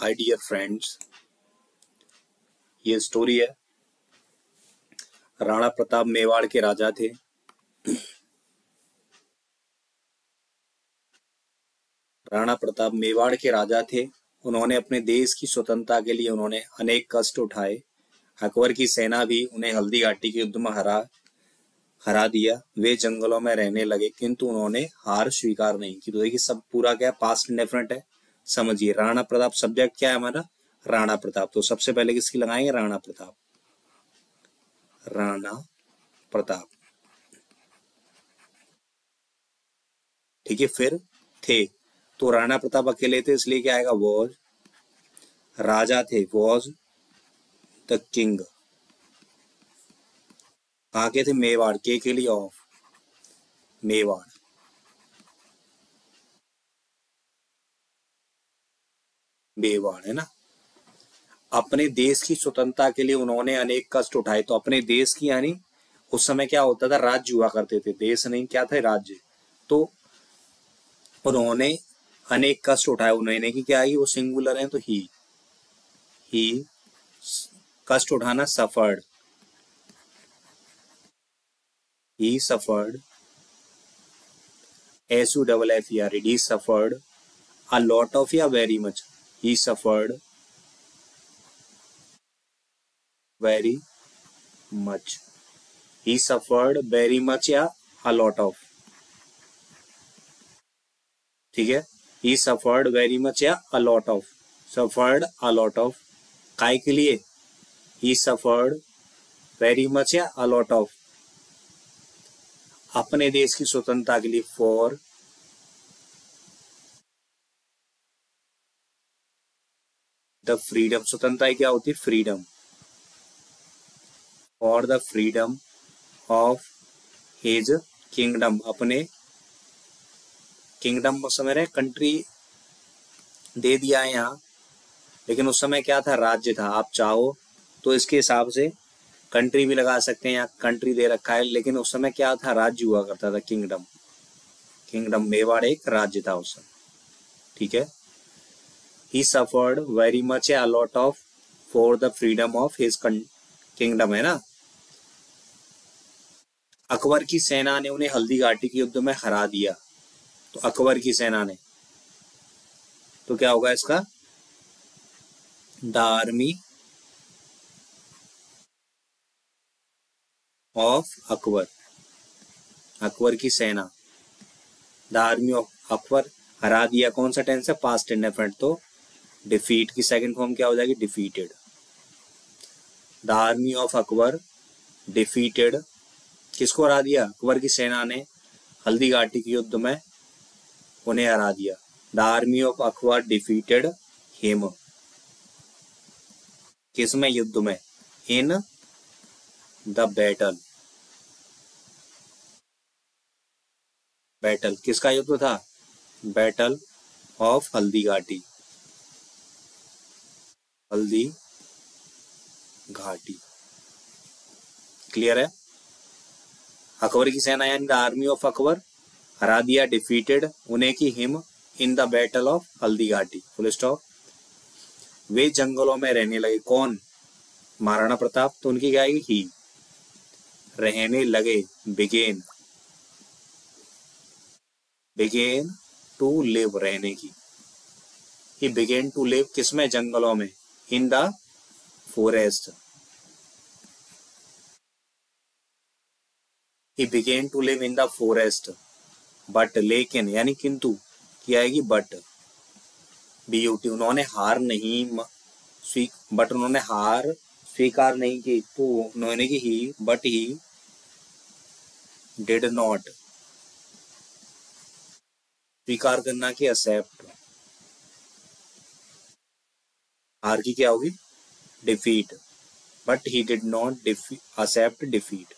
हाय dear friends ये story है। राणा प्रताप मेवाड़ के राजा थे। राणा प्रताप मेवाड़ के राजा थे। उन्होंने अपने देश की स्वतंत्रता के लिए उन्होंने अनेक कष्ट उठाए। अकबर की सेना भी उन्हें हल्दी घाटी के युद्ध में हरा हरा दिया। वे जंगलों में रहने लगे, किंतु उन्होंने हार स्वीकार नहीं की। तो देखिए, सब पूरा क्या पास्ट डिफरेंट है। समझिए, राणा प्रताप सब्जेक्ट क्या है हमारा? राणा प्रताप। तो सबसे पहले किसकी लगाएँगे? राणा प्रताप। राणा प्रताप। ठीक है, फिर थे। तो राणा प्रताप अकेले थे, इसलिए क्या आएगा? वॉज़ राजा थे वॉज़ द किंग कहा के थे? मेवाड़। के के लिए ऑफ़ मेवाड़। मेवाड़ है ना? अपने देश की स्वतंत्रता के लिए उन्होंने अनेक कष्ट उठाए। तो अपने देश की यानी उस समय क्या होता था? राज्य हुआ करते थे। देश नहीं, क्या था? राज्य। तो उन्होंने अनेक कष्ट उठाए। उन्होंने की क्या आई वो सिंगुलर है तो ही ही कष्ट उठाना suffered he suffered S U double F E R he suffered a lot of या very much he suffered very much he suffered very much या a lot of ठीक है he suffered very much या a lot of suffered a lot of काय के लिए he suffered very much या a lot of अपने देश की स्वतंत्रता के लिए फॉर द फ्रीडम स्वतंत्रता क्या होती है फ्रीडम और the freedom of his kingdom अपने किंगडम समझ रहे कंट्री दे दिया है यहाँ। लेकिन उस समय क्या था? राज्य था। आप चाहो तो इसके हिसाब से कंट्री भी लगा सकते हैं, यहाँ कंट्री दे रखा है। लेकिन उस समय क्या था? राज्य हुआ करता था किंगडम किंगडम मेवाड़ एक राज्य था उस समय। ठीक है? He suffered very much a lot of for the freedom of his kingdom, है ना? अकबर की सेना ने उन्हें हल्दी घाटी के युद्ध में हरा दिया। तो अकबर की सेना ने। तो क्या होगा इसका? The army of Akbar. Akbar की सेना। द आर्मी ऑफ़ अकबर हरा दिया। कौन सा टेंस है? पास्ट इंडेफिनिट तो डिफीट की सेकंड फॉर्म क्या हो जाएगी defeated the army of Akbar defeated किसको हरा दिया अकबर की सेना ने हल्दी घाटी के युद्ध में उन्हें हरा दिया the army of Akbar defeated him किसमें युद्ध में इन द बैटल बैटल किसका युद्ध था बैटल ऑफ़ हल्दी घाटी हल्दी घाटी। क्लियर है? अकबर की सेना यानी द आर्मी ऑफ़ अकबर हरा दिया डिफीटेड उन्हें की him in the battle of Haldi Ghati. Full stop वे जंगलों में रहने लगे। कौन? महाराणा प्रताप। तो उनकी क्या ही रहने लगे। बिगेन बिगेन टू लिव रहने की। ही बिगेन टू लिव किसमें जंगलों में। In the forest. He began to live in the forest. But लेकिन, यानी किंतु, क्या आएगी बट बीयूटी उन्होंने हार नहीं बट उन्होंने हार स्वीकार नहीं की तो उन्होंने की he but he did not स्वीकार करना की एक्सेप्ट हार की क्या होगी? Defeat but he did not accept defeat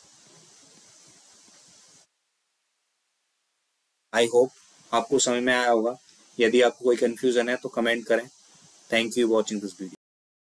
I hope आपको समझ में आया होगा। यदि आपको कोई कंफ्यूजन है तो कमेंट करें। Thank you watching this video